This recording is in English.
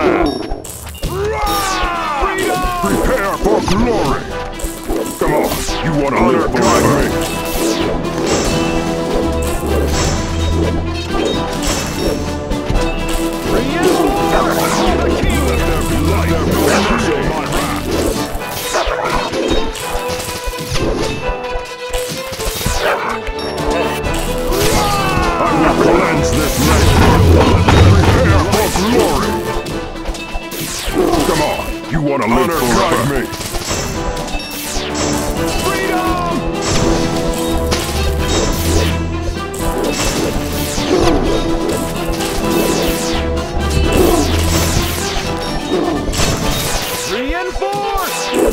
land. Prepare for glory! Come on, you want to live forever? Come on, you want to live forever. me. Freedom! Reinforce!